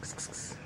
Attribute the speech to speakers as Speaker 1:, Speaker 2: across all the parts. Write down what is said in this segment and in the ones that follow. Speaker 1: Kss, kss.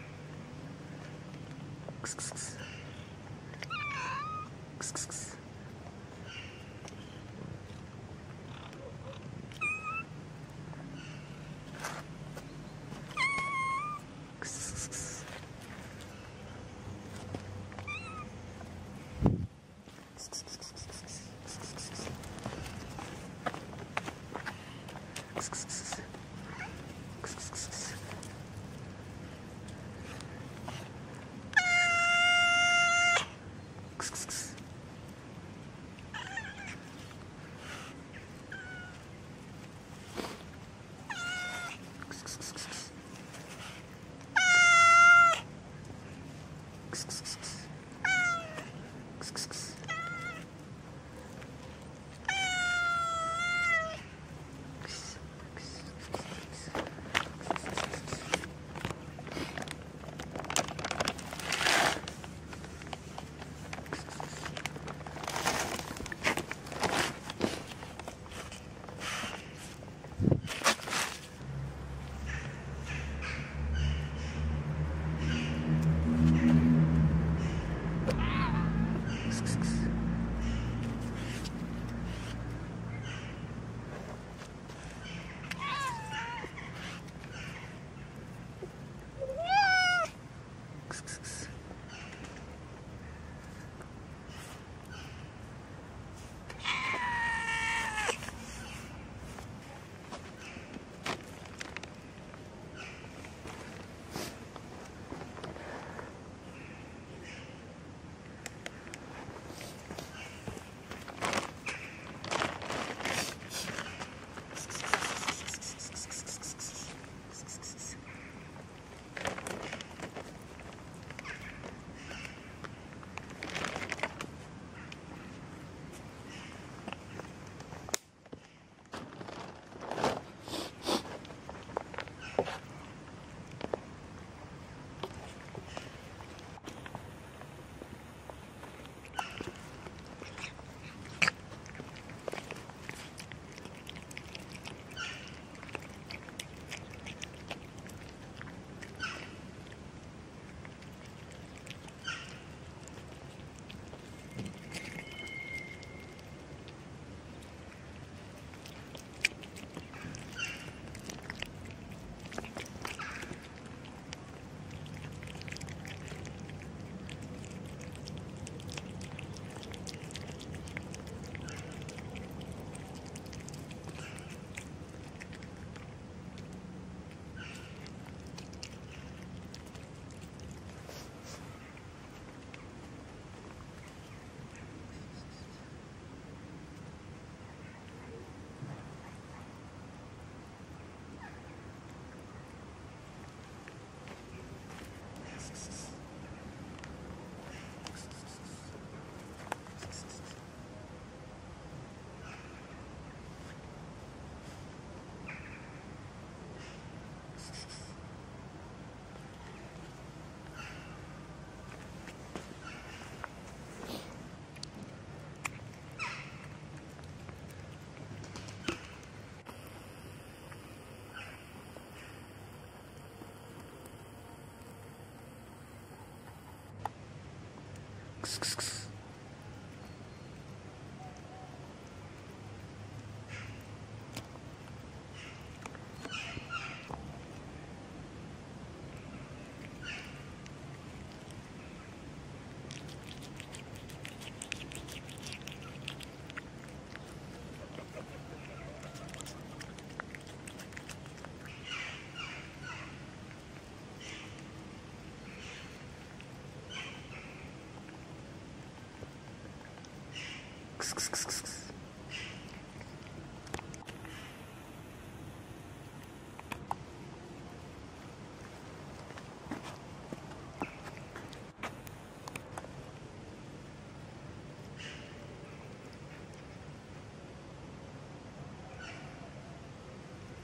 Speaker 1: Ksk, ksk, ksk.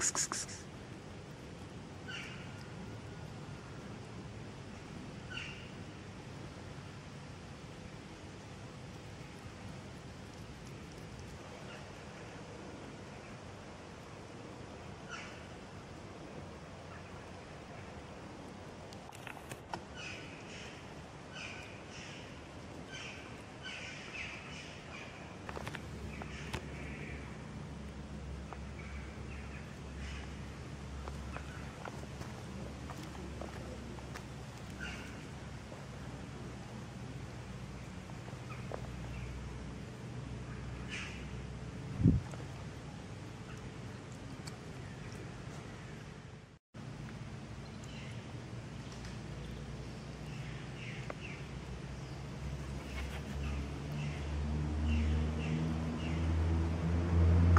Speaker 1: Kss, kss, kss.